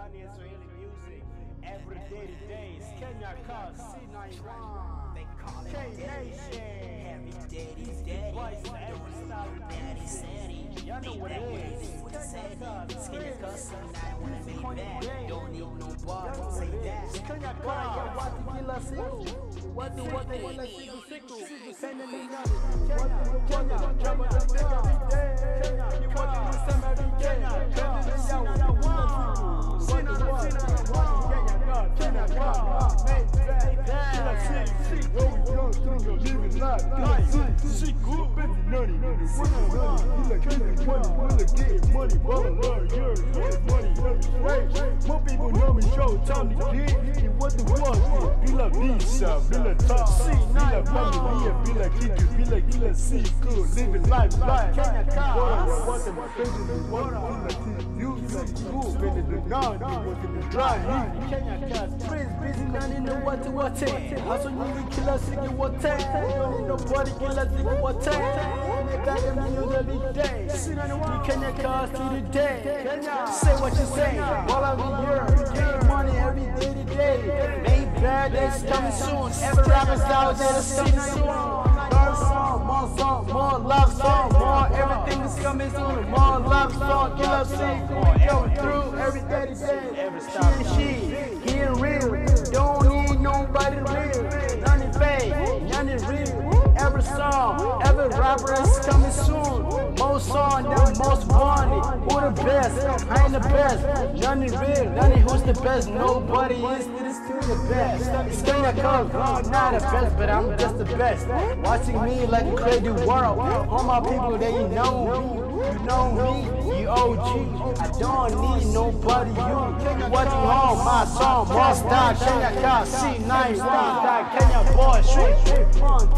Tanzania Swahili music. Every day to day, Kenya Cuz, C91. They call it K-Nation daddy. Voice of every style Daddy. Y'all know what it is. What he said Kenya he. Cuz, Skinny Prince. cuss, I wanna be on the bad. game. Don't need no bar. Y'all know Say what it that. is. Kenya Cuz. watu kila siku watu wote wala siku siku Kenya ni nani? Kenya, Kenya, Kenya, ni watu kusema every day. Kenya ni yao, through, living life. Kila siku, busy nutty, wanna nutty, kila kila money, wanna get money, learn yours, get money every way. More people know me, show time to get. Ni watu wote, bila visa, bila tax, bila familia, bila kitu, bila kila siku, living life, life. Kenya God, wote mapenzi ni watu, kila kitu, siku, vile dunani, wote ni dry hivi. Kenya God, Prince busy nani na watu wote, hustle nyingi kila siku wote, don't need nobody kila siku wote. Kenya God, every day, we Kenya God to the day. Say what you say, while I'm here, getting money every day to day. Bad days coming soon, every rapper's out there to see soon. More song, more song, more love song, more everything is coming soon. More love song, kill up scene, going through every day to day. Every style. She he real, don't need nobody real. None is fake, none is real. Every song, every rapper is coming soon. Most song, the most wanted. Who the best? I ain't the best. None is real, none who's the best. Nobody is, the best. It's Kenya Cuz, I'm not the best, but I'm just the best. Watching me like a crazy world. All my people, they know me. You know me, OG. I don't need nobody, you. You watching home, my song, more style. Kenya Cuz, C9, style. Kenya boy, street.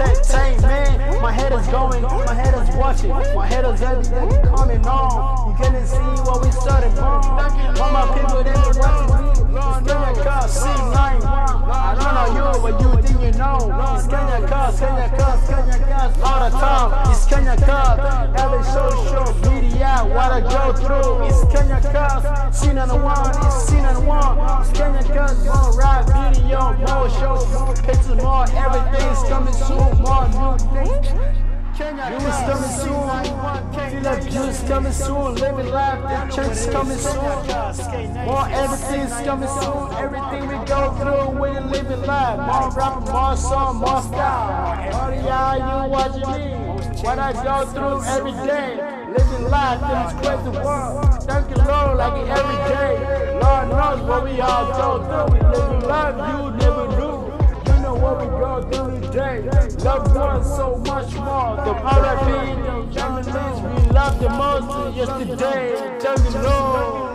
Entertainment. My head is going, my head is watching. My head is everything coming on. You gonna see what we started from. All my people, they be watching me. Kenya Cuz, C9. I don't know you, but you think you know. It's Kenya Cuz, Kenya Cuz, Kenya Cuz. All the time, it's Kenya Cuz. Every social media, what go through. It's Kenya Cuz, scene on the one, it's scene on the one. It's Kenya Cuz, more rap video, more shows, more pictures, more everything's coming soon, more new things. News coming soon, feel like juice coming soon, living life, the church coming soon. More everything's coming soon, everything we go through, we living life. More rapper, more song, more style. All y'all, you watching me, what I go through every day. Living life in this crazy world. Thank you, Lord, like it every day. Lord knows what we all go through. We living life you never knew. You know what we go through today. Loved ones so much more. The power RIP, the families we love the most yesterday. Thank you, Lord.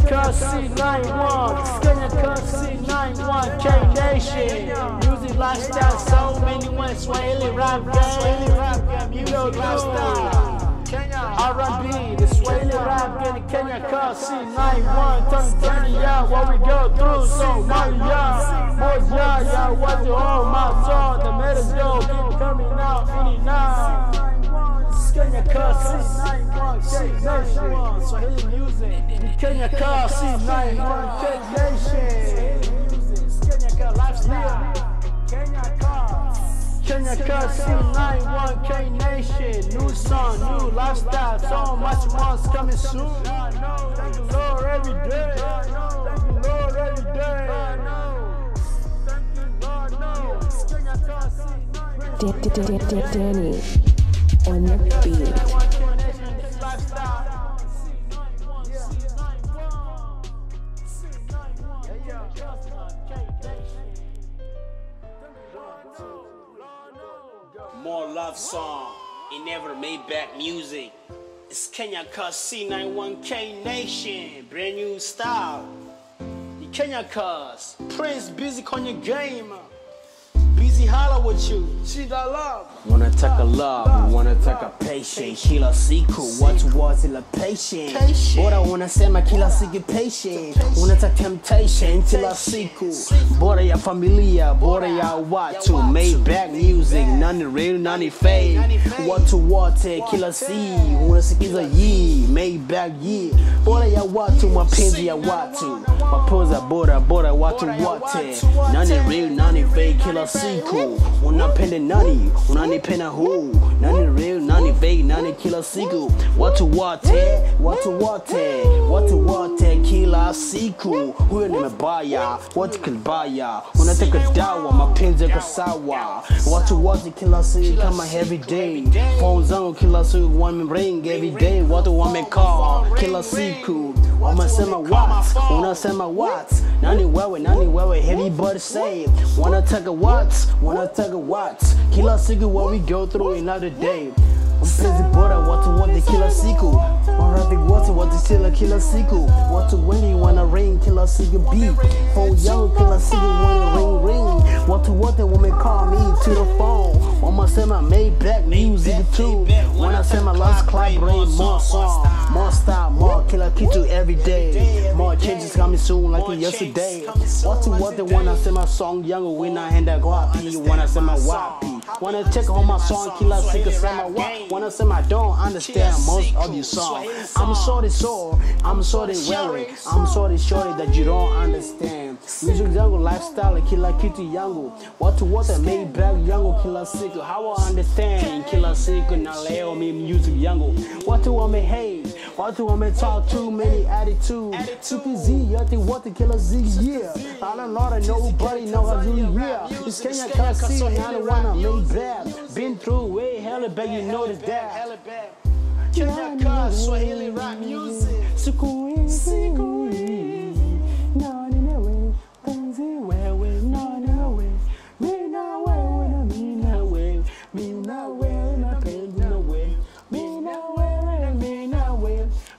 Cuz C91. It's Kenya Cuz C91. K Nation. Music lifestyle, so many ones. Swahili rap game. You lifestyle. R&B, the Swahili rap game, Kenya Cuz C91, Tanzania, what we go through, so yeah, more yeah, what the whole my song, the metal yo, keep coming out, any now. It's Kenya Cuz C91, K-Nation, Swahili music, Kenya Cuz C91, K-Nation, Kenya Cuz lifestyle, Kenya Cuz. Kenya Cuz C91 K Nation, new song, new lifestyle, so much more is coming soon. Thank you Lord every day. Thank you Lord every day. Thank you Lord no. Kenya Cuz C91. Da- da- da- da- Danny on the beat. C91 K Nation, this lifestyle. C91, C91, C91, Kenya Cuz, K Nation. Thank you Lord no, Lord no. More love song it never made back music. It's Kenya Cuz C91K Nation, brand new style. The Kenya Cuz, Prince busy on your game. She holla with you. She got love. Wanna take a love, wanataka patient, kila siku watu wote la patient. Bora unasema kila siku patient, unataka temptation kila siku. Bora ya familia, bora ya watu, Made back music, nani real, nani fake. What to what, eh, killer Watu wote kila si, unasikiza yi, back yi. Bora ya watu, mapenzi ya watu, mapoza bora, bora watu wote. Nani real, nani fake kila siku. Unapenda nani, unanipenda huu. Nani real, nani fake, nani kila siku. Watu wote, watu wote, watu wote kila siku. Huyo ni mabaya, watu kilbaya. Unataka dawa, mapenzi yako sawa. Watu wote kila siku kama every day. Phone zangu kila siku wame ring every day. Watu wame call kila siku. Wamesema what? Unasema what? Nani wewe, nani wewe? Everybody say wanataka what? Wanataka what? Kila siku what we go through another day. Mpenzi bora watu wote kila siku Maradhi wote watisila kila siku Watu wengi wana ring kila siku beat Phone yangu kila siku wana ring ring Watu wote call me to the phone Wamasema Maybach music too. Wanasema let's collaborate more song More style, more kila kitu every day. More changes coming soon like yesterday Watu wote my song younger and I go happy. When I wapi my wapi Wanna check on my song kila siku sema what Wanasema I don't understand most of your song. I'm sorry so I'm sorry wewe I'm sorry shorty that you don't understand. Music yangu lifestyle kila kitu yangu Watu wote Maybach yangu kila siku How I understand kila siku na leo mi music yangu Watu wame hate Watu talk too many attitude Tukizi yote wote kila siku yeah. I don't know that nobody know how do yeah. It's Kenya Kasi and I don't wanna Maybach Been through way hella bad you notice that Kenya Cuz, Swahili rap music. Siku hizi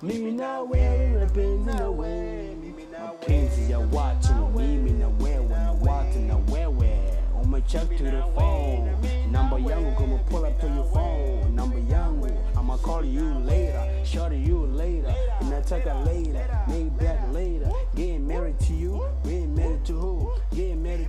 wewe mimi na wewe na penzi na wewe mapenzi ya watu mimi na wewe na watu na wewe. Umecheck to the phone. Namba yangu kama pull up to your phone. Namba yangu I'ma call you later shorty you later. And I take inataka later made back later. Getting married to you getting married to who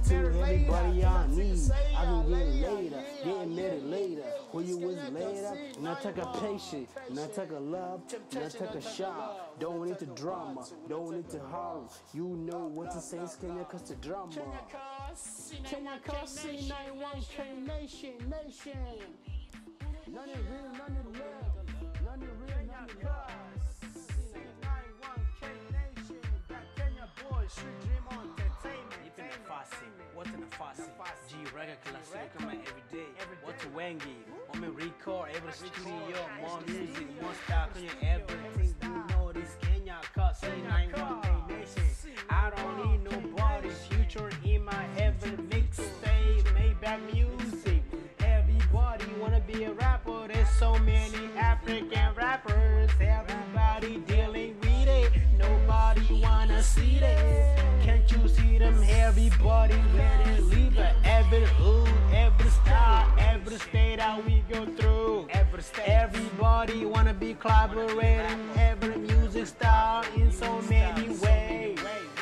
to everybody I need. I can get later getting married later. Who you with later inataka patient a love inataka shot. Don't need to drama don't need to harm you know what to say is Kenya Cuz the drama. Kenya Cuz C91K nation nation. None is real, none is love. None is real, none is love. Nafasi G record kila siku kama everyday Watu wengi? Wame record every studio. More music, more style kwenye everything. You know this Kenya Cuz C91K nation I don't need nobody. Future in my every mixtape Maybach music. Everybody wanna be a rapper. There's so many African rappers. Everybody dealing with it. Nobody wanna see that Can't you see them? Everybody we go through Everybody wanna be collaborating Every music style in so many ways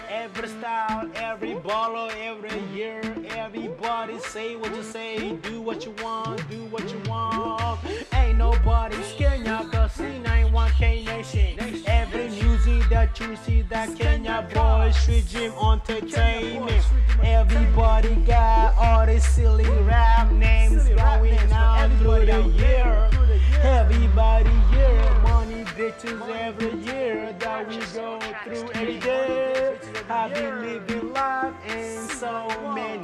Every style, every baller, every year, everybody say what you say, do what you want, do what you want. Ain't nobody Kenya, Cuz C91K Nation. Every music that you see, that Kenya boy, Street Dream Entertainment. Everybody got all these silly rap names going through the year. Everybody year, money bitches every year that we go through every day. I've been living life in so many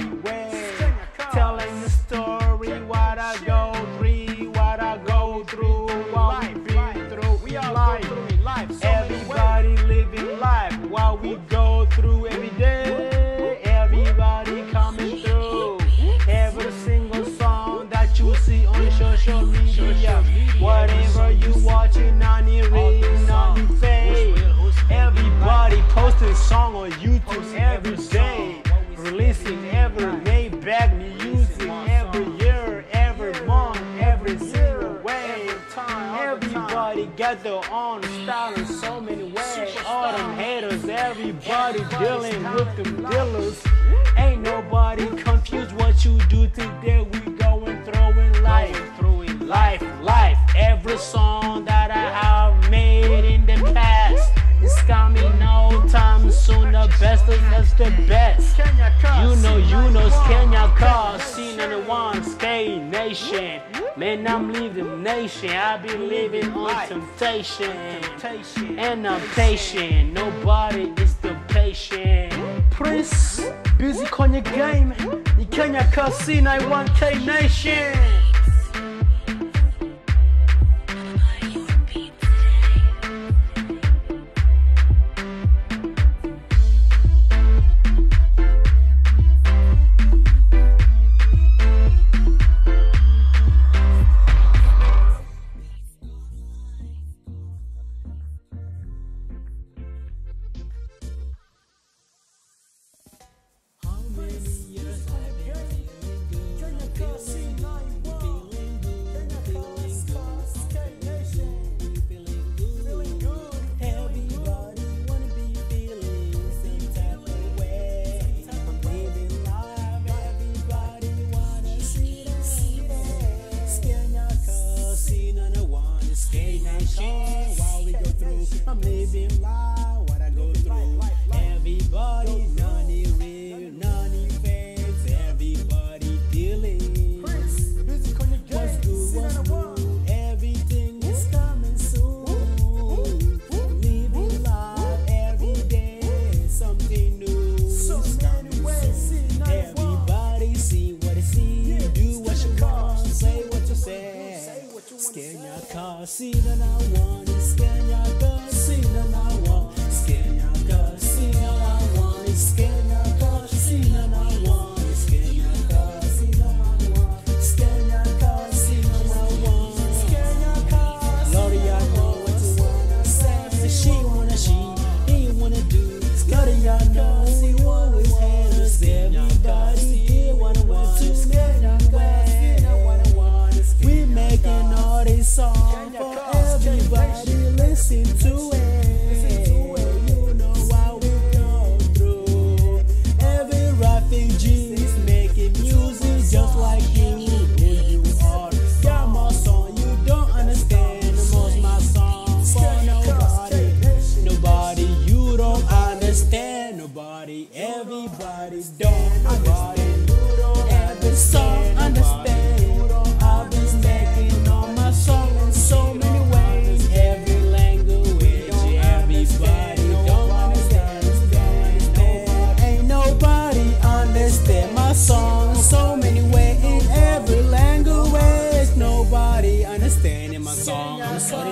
got their own style in so many ways. All them haters, everybody dealing with them dealers. Ain't nobody confused what you do today. We going through in life, through in life, life. Every song that I have made in the past. It's coming no time soon. The best is that's the best. You know, you know, it's Kenya Car, C91, Skate Nation. Man, I'm leaving nation. I be living on temptation. And I'm patient. Nobody is the patient. Prince, busy on your game. The Kenya Car, C91, K Nation.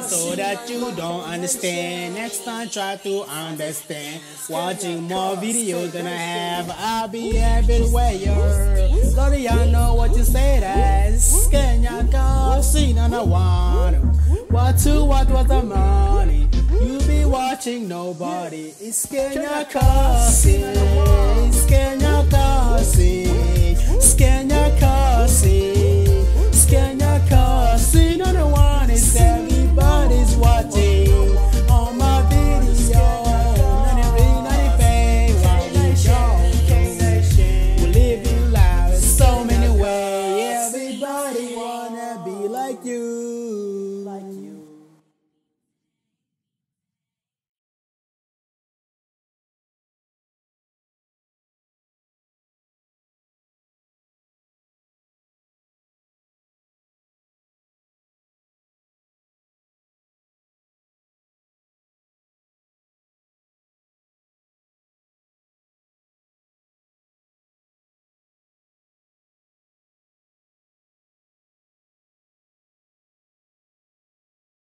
So that you don't understand. Next time try to understand. Watching more videos than I have, I'll be everywhere. Lord, y'all know what you say that. Can y'all go see I want? What to what was the money? You be watching nobody. It's Kenya Kasi.